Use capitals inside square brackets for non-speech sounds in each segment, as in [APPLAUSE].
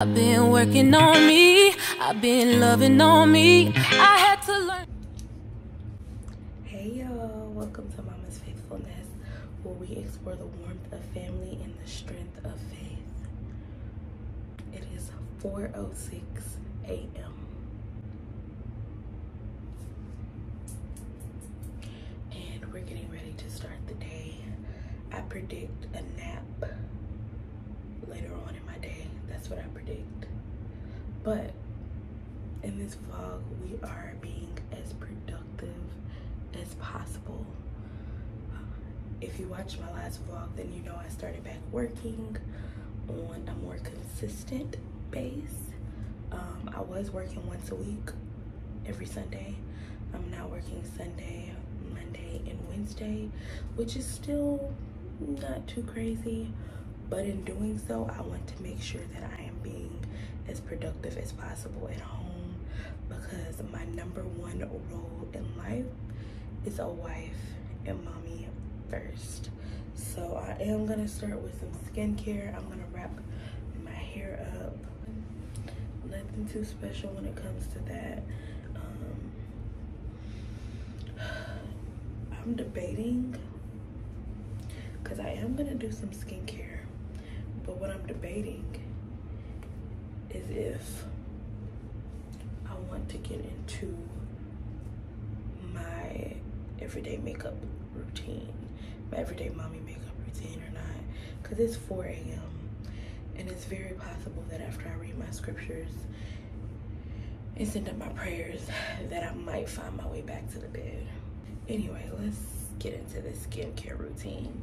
I've been working on me, I've been loving on me. I had to learn. Hey y'all, welcome to Mama's Faithful Nest, where we explore the warmth of family and the strength of faith. It is 4:06 a.m. And we're getting ready to start the day. I predict a nap later on in my day. That's what I predict. But in this vlog, we are being as productive as possible. If you watched my last vlog, then you know I started back working on a more consistent base. Um, I was working once a week every Sunday. I'm now working Sunday, Monday, and Wednesday, which is still not too crazy. But in doing so, I want to make sure that I am being as productive as possible at home because my number one role in life is a wife and mommy first. So I am gonna start with some skincare. I'm gonna wrap my hair up. Nothing too special when it comes to that. Um, [SIGHS] I'm debating because I am gonna do some skincare, but what I'm debating is if I want to get into my everyday makeup routine, my everyday mommy makeup routine or not. Because it's 4 a.m. and it's very possible that after I read my scriptures and send up my prayers that I might find my way back to the bed. Anyway, let's get into the skincare routine.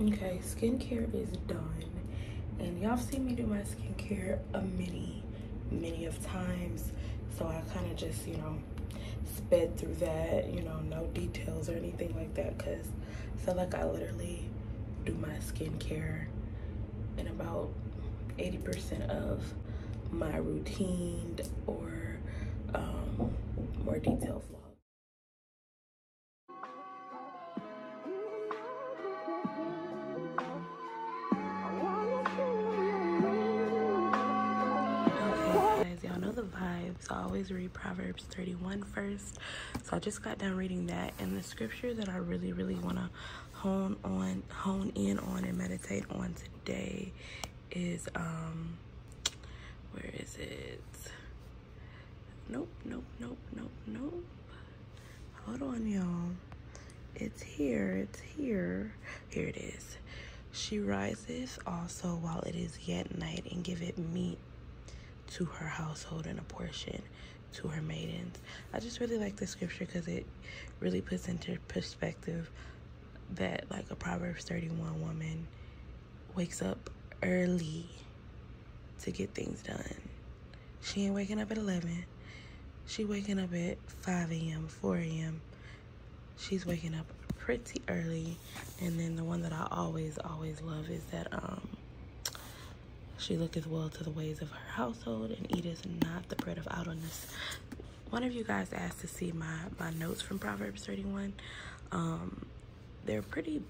Okay, skincare is done. And y'all seen me do my skincare a many, many of times. So I kind of just, you know, sped through that, you know, no details or anything like that. Because I feel like I literally do my skincare in about 80% of my routine or um, more detailed vlog. So I always read Proverbs 31 first. So I just got done reading that. And the scripture that I really, really want to hone on, hone in on and meditate on today is, um, where is it? Nope, nope, nope, nope, nope. Hold on, y'all. It's here, it's here. Here it is. She riseth also while it is yet night and giveth meat to her household and a portion to her maidens. I just really like the scripture because it really puts into perspective that like a Proverbs 31 woman wakes up early to get things done. She ain't waking up at 11. She waking up at 5 a.m., 4 a.m. She's waking up pretty early. And then the one that I always, always love is that um she looketh well to the ways of her household and eateth not the bread of idleness. One of you guys asked to see my, my notes from Proverbs 31. Um, they're pretty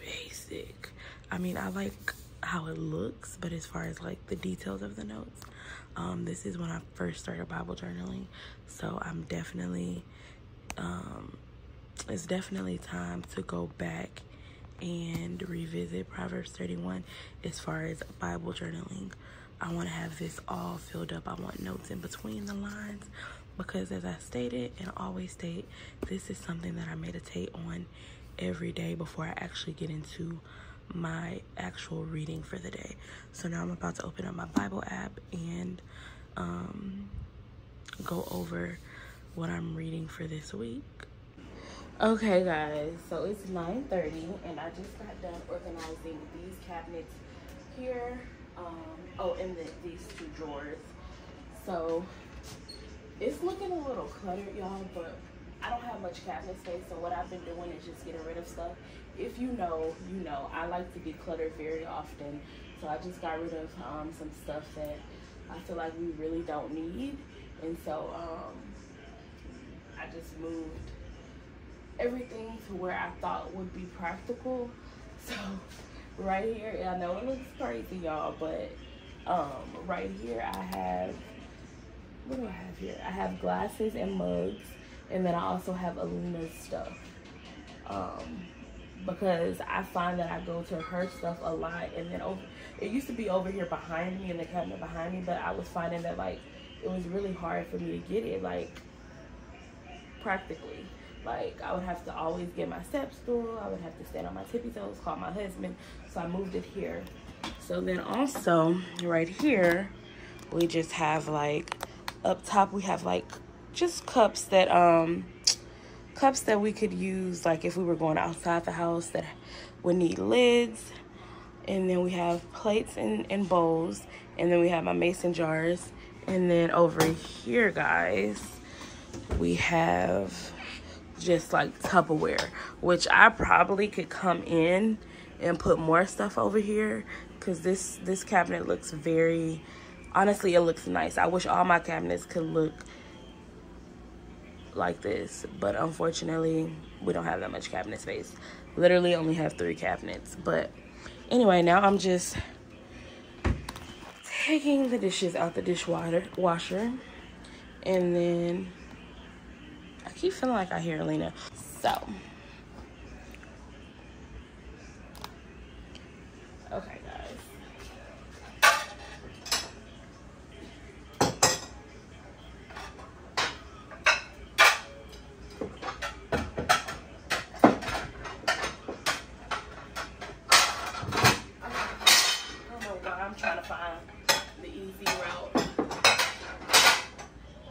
basic. I mean, I like how it looks, but as far as like the details of the notes, um, this is when I first started Bible journaling. So I'm definitely, um, it's definitely time to go back and revisit Proverbs 31 as far as Bible journaling. I want to have this all filled up. I want notes in between the lines because, as I stated and always state, this is something that I meditate on every day before I actually get into my actual reading for the day. So now I'm about to open up my Bible app and um, go over what I'm reading for this week. Okay guys, so it's 9.30 and I just got done organizing these cabinets here. Um, oh, and the, these two drawers. So it's looking a little cluttered, y'all, but I don't have much cabinet space. So what I've been doing is just getting rid of stuff. If you know, you know, I like to declutter very often. So I just got rid of um, some stuff that I feel like we really don't need. And so um, I just moved everything to where I thought would be practical. [LAUGHS] So right here, I know it looks crazy, y'all, but um, right here I have, what do I have here? I have glasses and mugs, and then I also have Alina's stuff. Um, because I find that I go to her stuff a lot, and then over, it used to be over here behind me in the cabinet behind me, but I was finding that like it was really hard for me to get it, like practically. Like I would have to always get my step stool. I would have to stand on my tippy toes, call my husband. So I moved it here. So then also right here, we just have like up top, we have like just cups that, um, cups that we could use like if we were going outside the house that would need lids. And then we have plates and, and bowls. And then we have my mason jars. And then over here, guys, we have just like Tupperware, which I probably could come in and put more stuff over here because this this cabinet looks very honestly it looks nice. I wish all my cabinets could look like this but unfortunately we don't have that much cabinet space. Literally only have three cabinets but anyway now i'm just taking the dishes out the dishwater washer and then keep feeling like I hear Alina. So. Okay, guys. I'm trying to find the easy route.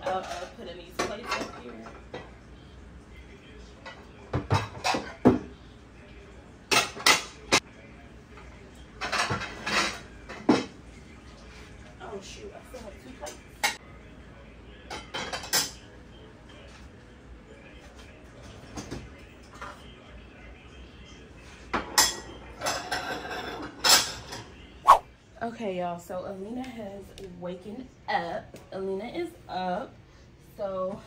I'll, I'll put in these plates up here. Okay, y'all, so Alina has waken up. Alina is up. So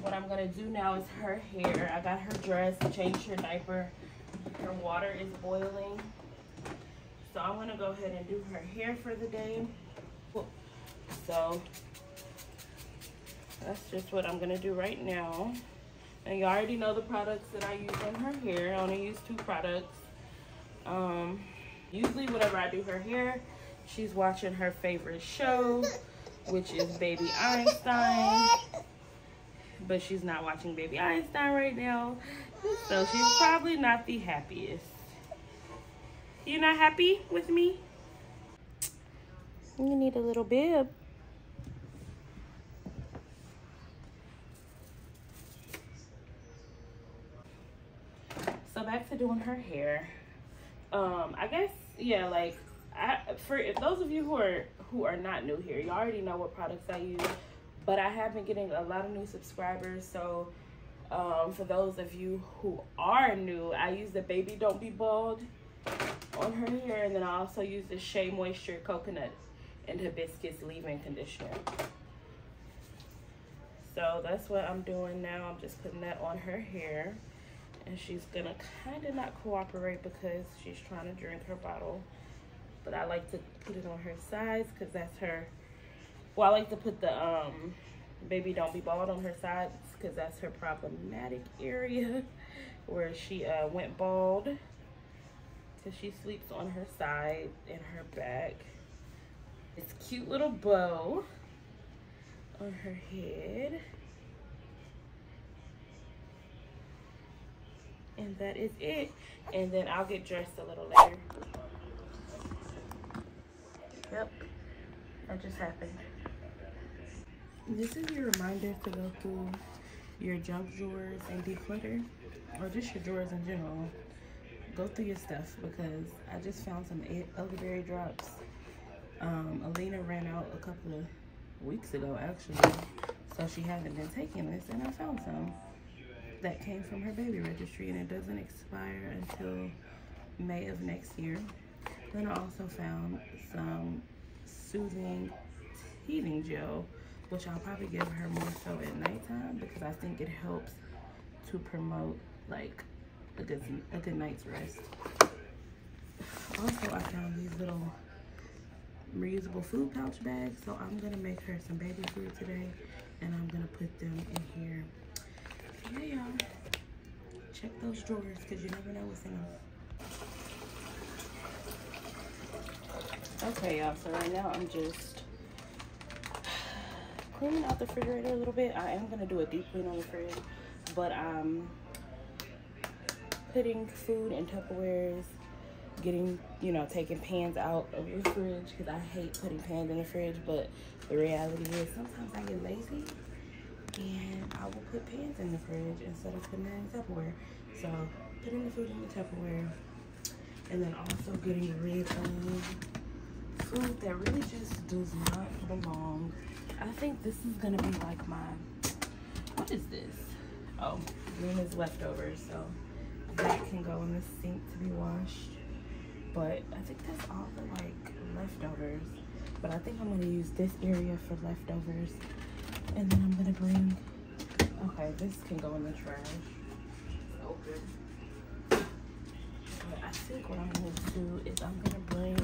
what I'm gonna do now is her hair. I got her dressed, changed her diaper. Her water is boiling. So I'm gonna go ahead and do her hair for the day. So that's just what I'm gonna do right now. And you already know the products that I use on her hair. I only use two products. Um, Usually whenever I do her hair, she's watching her favorite show, which is Baby Einstein. But she's not watching Baby Einstein right now. So she's probably not the happiest. You're not happy with me? You need a little bib. So back to doing her hair um i guess yeah like i for if those of you who are who are not new here you already know what products i use but i have been getting a lot of new subscribers so um for those of you who are new i use the baby don't be bald on her hair and then i also use the shea moisture coconut and hibiscus leave-in conditioner. So that's what i'm doing now. I'm just putting that on her hair and she's gonna kind of not cooperate because she's trying to drink her bottle. But I like to put it on her sides because that's her well I like to put the um baby don't be bald on her sides because that's her problematic area [LAUGHS] where she uh, went bald. Because she sleeps on her side and her back. This cute little bow on her head and that is it. And then I'll get dressed a little later. Yep. That just happened. This is your reminder to go through your junk drawers and declutter, or just your drawers in general. Go through your stuff because I just found some elderberry drops. Um, Alina ran out a couple of weeks ago, actually, so she hasn't been taking this, and I found some that came from her baby registry, and it doesn't expire until May of next year. Then I also found some soothing teething gel, which I'll probably give her more so at nighttime because I think it helps to promote like a good a good night's rest. Also, I found these little reusable food pouch bags, so I'm gonna make her some baby food today, and I'm gonna put them in here. Yeah, y'all. Check those drawers because you never know what's in them. Okay, y'all, so right now I'm just cleaning out the refrigerator a little bit. I am going to do a deep clean on the fridge, but I'm putting food in Tupperwares, getting, you know, taking pans out of the fridge because I hate putting pans in the fridge, but the reality is sometimes I get lazy and I will put pans in the fridge instead of putting it in Tupperware. So putting the food in the Tupperware and then also getting rid of food that really just does not belong. I think this is gonna be like my, what is this? Oh, Luna's leftovers, so that can go in the sink to be washed. But I think that's all the like leftovers. But I think I'm gonna use this area for leftovers. And then I'm gonna bring, okay, this can go in the trash. Oh, Open. But I think what I'm gonna do is I'm gonna bring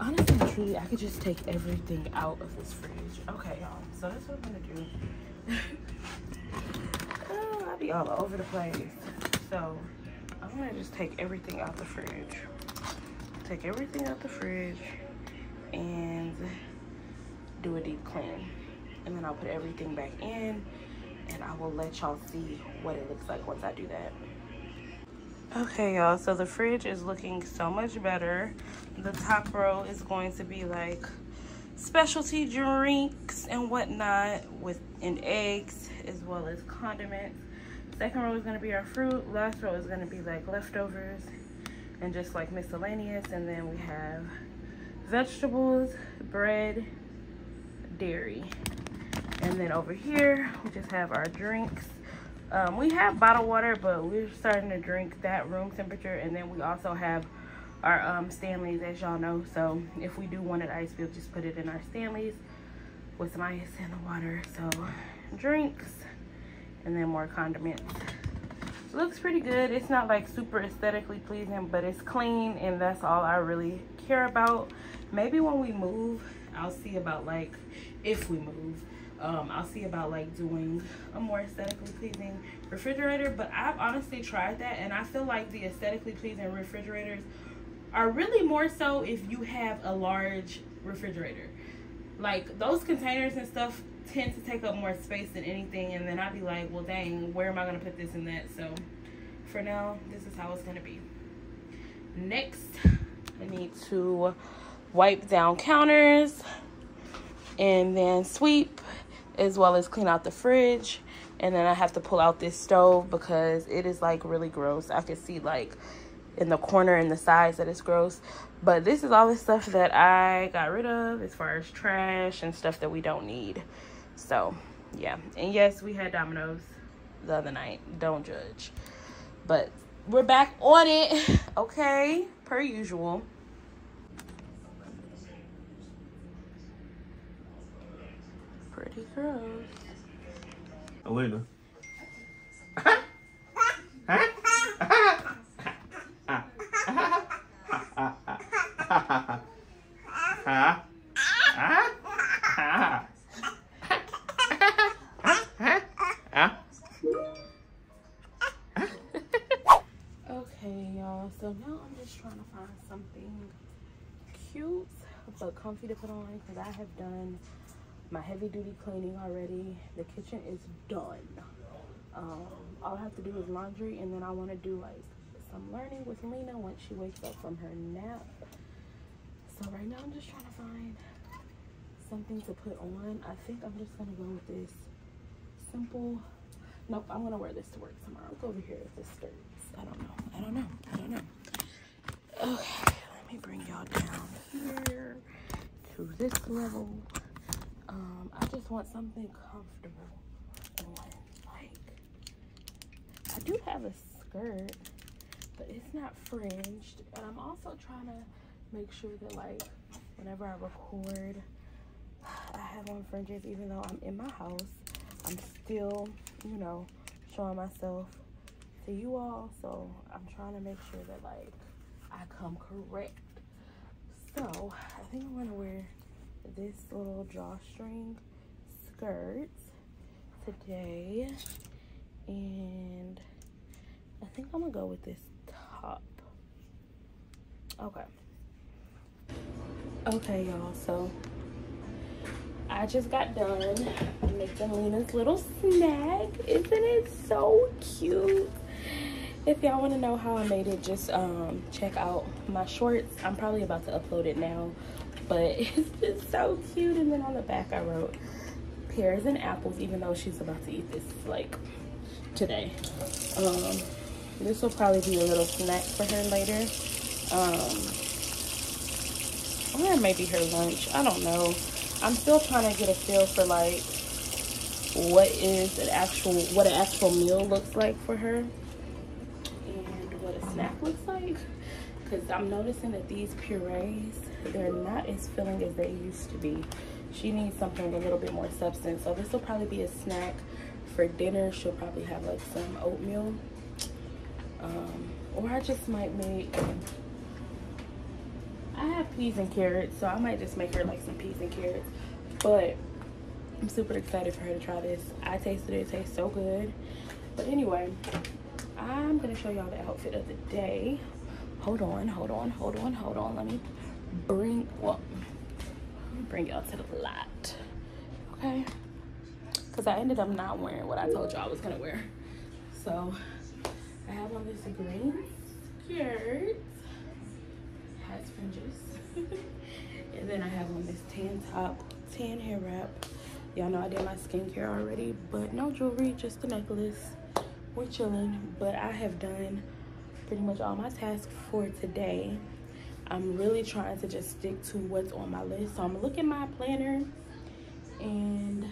honestly truly i could just take everything out of this fridge. Okay y'all so that's what i'm gonna do. [LAUGHS] Oh, i'll be all over the place. So i'm gonna just take everything out the fridge. Take everything out the fridge and do a deep clean and then i'll put everything back in and i will let y'all see what it looks like once i do that. Okay y'all so the fridge is looking so much better. The top row is going to be like specialty drinks and whatnot with and eggs as well as condiments. Second row is going to be our fruit. Last row is going to be like leftovers and just like miscellaneous. And then we have vegetables bread dairy and then over here we just have our drinks um, we have bottled water but we're starting to drink that room temperature and then we also have our um, Stanleys, as y'all know. So if we do want it ice, we'll just put it in our Stanleys with some ice and the water. So drinks and then more condiments. Looks pretty good. It's not like super aesthetically pleasing, but it's clean and that's all I really care about. Maybe when we move, I'll see about like, if we move, um, I'll see about like doing a more aesthetically pleasing refrigerator. But I've honestly tried that and I feel like the aesthetically pleasing refrigerators are really more so if you have a large refrigerator. Like those containers and stuff tend to take up more space than anything and then I'd be like, well dang, where am I gonna put this and that? So for now, this is how it's gonna be. Next, I need to wipe down counters and then sweep as well as clean out the fridge and then I have to pull out this stove because it is like really gross. I can see like in the corner and the sides that it's gross. But this is all the stuff that I got rid of as far as trash and stuff that we don't need. So, yeah. And yes, we had Domino's the other night. Don't judge. But we're back on it. [LAUGHS] Okay. Per usual. Pretty gross. Alina. So now I'm just trying to find something cute but comfy to put on because I have done my heavy duty cleaning already. The kitchen is done. Um, all I have to do is laundry and then I want to do like some learning with Lena once she wakes up from her nap. So right now I'm just trying to find something to put on, I think I'm just gonna go with this simple. Nope, I'm gonna wear this to work tomorrow. Look over here at the skirts. I don't know. I don't know. I don't know. Okay, let me bring y'all down here to this level. Um, I just want something comfortable on. Like, I do have a skirt, but it's not fringed. And I'm also trying to make sure that, like, whenever I record, I have on fringes, even though I'm in my house. I'm still, you know, showing myself to you all. So I'm trying to make sure that, like, I come correct. So I think I'm gonna wear this little drawstring skirt today. And I think I'm gonna go with this top. Okay. Okay, y'all, so I just got done making Lena's little snack. Isn't it so cute? If y'all want to know how I made it, just um, check out my shorts. I'm probably about to upload it now, but [LAUGHS] it's just so cute. And then on the back, I wrote pears and apples, even though she's about to eat this like today. Um, this will probably be a little snack for her later. Um, or maybe her lunch. I don't know. I'm still trying to get a feel for like what is an actual what an actual meal looks like for her and what a snack looks like because I'm noticing that these purees they're not as filling as they used to be she needs something a little bit more substance so this will probably be a snack for dinner she'll probably have like some oatmeal um, or I just might make I have peas and carrots, so I might just make her like some peas and carrots. But I'm super excited for her to try this. I tasted it, it tastes so good. But anyway, I'm gonna show y'all the outfit of the day. Hold on, hold on, hold on, hold on. Let me bring, well, bring y'all to the light, okay? Because I ended up not wearing what I told y'all I was gonna wear. So I have on this green skirt has fringes. [LAUGHS] and then I have on this tan top, tan hair wrap. Y'all know I did my skincare already, but no jewelry, just the necklace. We're chilling, but I have done pretty much all my tasks for today. I'm really trying to just stick to what's on my list. So I'm gonna look at my planner and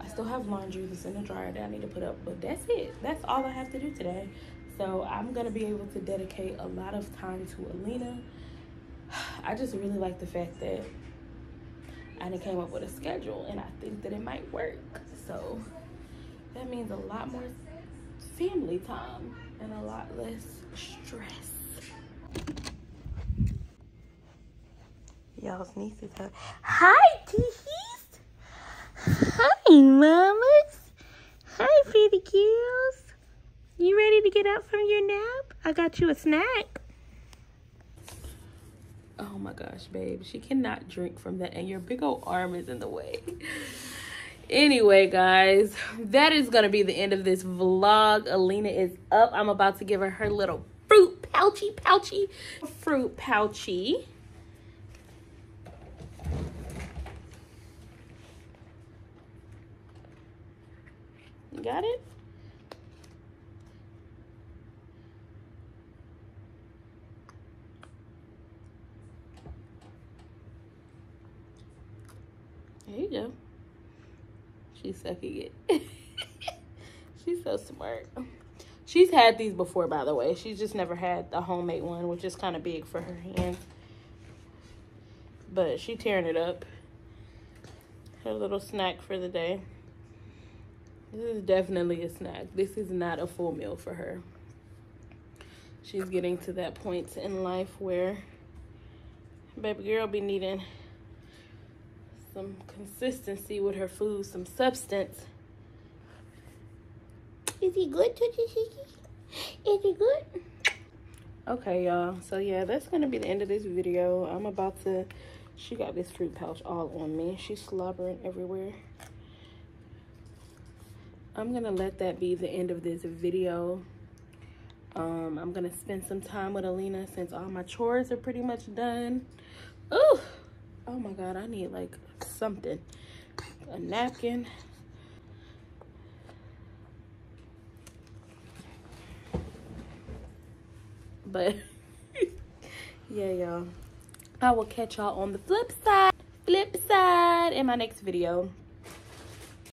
I still have laundry that's in the dryer that I need to put up, but that's it. That's all I have to do today. So I'm gonna be able to dedicate a lot of time to Alina. [SIGHS] I just really like the fact that I came up with a schedule and I think that it might work. So that means a lot more family time and a lot less stress. Y'all's niece is up. Hi, Teehees. Hi, mamas. Hi, pretty girls. You ready to get up from your nap? I got you a snack. Oh my gosh, babe. She cannot drink from that, and your big old arm is in the way. Anyway, guys, that is going to be the end of this vlog. Alina is up. I'm about to give her her little fruit pouchy, pouchy, fruit pouchy. Got it? There you go. She's sucking it. [LAUGHS] She's so smart. She's had these before, by the way. She's just never had the homemade one, which is kind of big for her hands. But she tearing it up. Her little snack for the day. This is definitely a snack. This is not a full meal for her. She's getting to that point in life where baby girl be needing some consistency with her food, some substance. Is he good, Is he good? Okay, y'all. So, yeah, that's going to be the end of this video. I'm about to... She got this fruit pouch all on me. She's slobbering everywhere. I'm going to let that be the end of this video. Um, I'm going to spend some time with Alina since all my chores are pretty much done. Ooh, oh my God, I need like something. A napkin. But [LAUGHS] yeah, y'all. I will catch y'all on the flip side. Flip side in my next video.